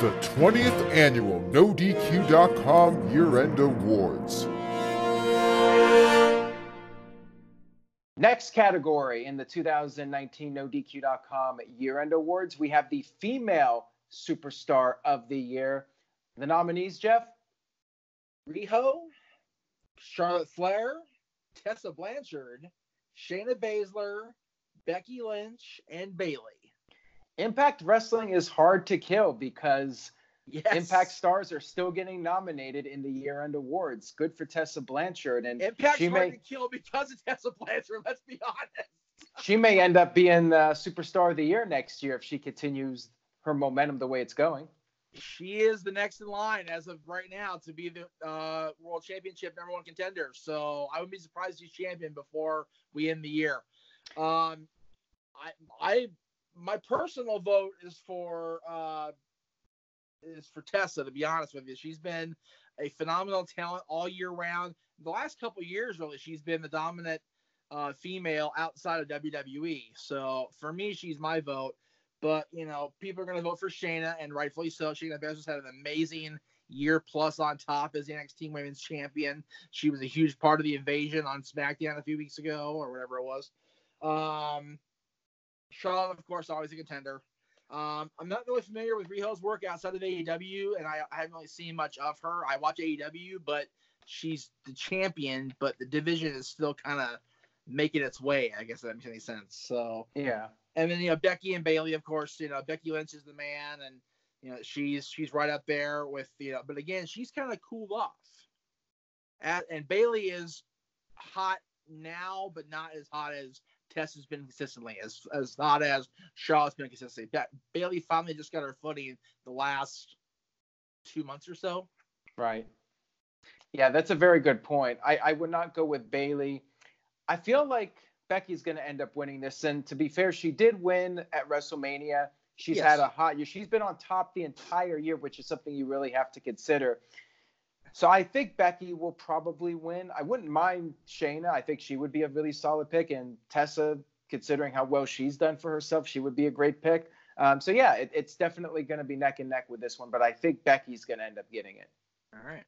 the 20th annual NoDQ.com Year End Awards. Next category in the 2019 NoDQ.com Year End Awards, we have the Female Superstar of the Year. The nominees, Jeff? Riho, Charlotte Flair, Tessa Blanchard, Shayna Baszler, Becky Lynch, and Bayley. Impact Wrestling is hard to kill because Yes. Impact stars are still getting nominated in the year end awards. Good for Tessa Blanchard, and Impact's she hard may to kill because of Tessa Blanchard. Let's be honest. she may end up being the superstar of the year next year if she continues her momentum the way it's going. She is the next in line as of right now to be the uh, world championship number one contender. So I wouldn't be surprised if she's champion before we end the year. Um, I, I, my personal vote is for uh, is for Tessa. To be honest with you, she's been a phenomenal talent all year round. The last couple years, really, she's been the dominant uh, female outside of WWE. So for me, she's my vote. But you know, people are going to vote for Shayna, and rightfully so. Shayna Baszler's had an amazing year plus on top as the NXT Women's Champion. She was a huge part of the invasion on SmackDown a few weeks ago, or whatever it was. Um, Charlotte, of course, always a contender. Um, I'm not really familiar with Riho's work outside of AEW, and I, I haven't really seen much of her. I watch AEW, but she's the champion, but the division is still kind of making its way. I guess if that makes any sense. So Yeah. and then you know Becky and Bayley, of course. You know Becky Lynch is the man, and you know she's she's right up there with you know. But again, she's kind of cooled off. At, and Bayley is hot now, but not as hot as Tess has been consistently, as as hot as Charlotte's been consistently. Ba- Bayley finally just got her footing the last two months or so. Right. Yeah, that's a very good point. I, I would not go with Bayley. I feel like Becky's going to end up winning this. And to be fair, she did win at WrestleMania. She's Yes. had a hot year. She's been on top the entire year, which is something you really have to consider. So I think Becky will probably win. I wouldn't mind Shayna. I think she would be a really solid pick. And Tessa, considering how well she's done for herself, she would be a great pick. Um, so yeah, it, it's definitely going to be neck and neck with this one. But I think Becky's going to end up getting it. All right.